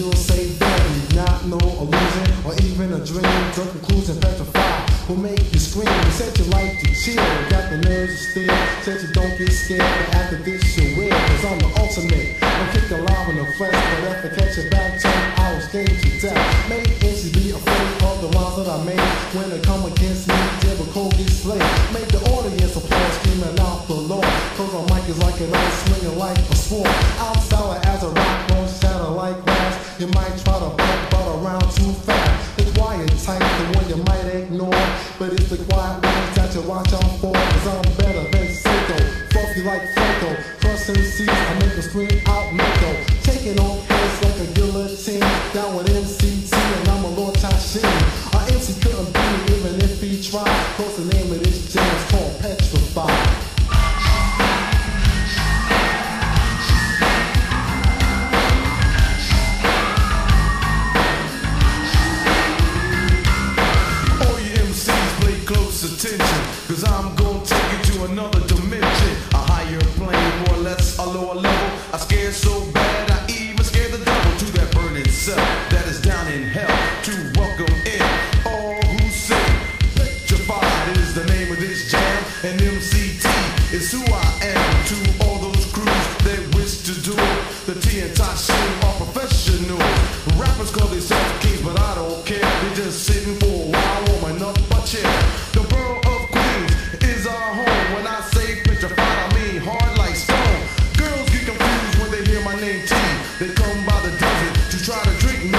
you'll say that you not know a losing or even a dream. The conclusion petrified will make you scream. You said you like to chill, got the nerves to steal. Said you don't get scared, but after this you will. Cause I'm the ultimate. I'm kicked alive in the flesh, but after catching catch back, to, I was game to death. Make inches be afraid of the rhymes that I made. When they come against me, devil gets slayed. Make the audience applaud, screaming out the Lord. Cause my mic is like an ice swinging like a sword. Outside as a you might try to bump, but around too fast. Why it's tight, the one you might ignore. But it's the quiet ones that you watch out for. Cause I'm better than Seiko. Funky like Franco. Trust MCs, I make them scream out Mako. Taking on heads like a guillotine. Down with MC Tee, and I'm attention, cause I'm gonna take you to another dimension. A higher plane, more or less a lower level. I scare so bad, I even scare the devil to that burning cell that is down in hell. To welcome in all who say, Petrified is the name of this jam, and MC Tee is who I am. To all those crews that wish to do the T and Tasheem are professionals. Rappers call themselves kings, but I don't care. They're just sitting They come by the dozen to try to drink me.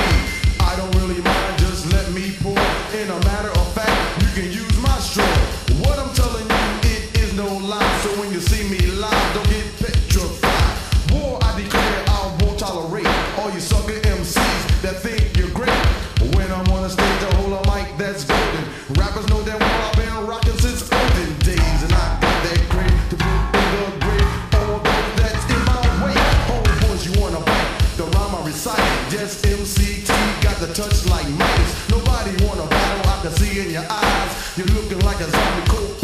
I don't really mind, just let me pour. In a matter of Yes, MC Tee got the touch like Midas. Nobody wanna battle, I can see in your eyes. You're looking like a zombie cold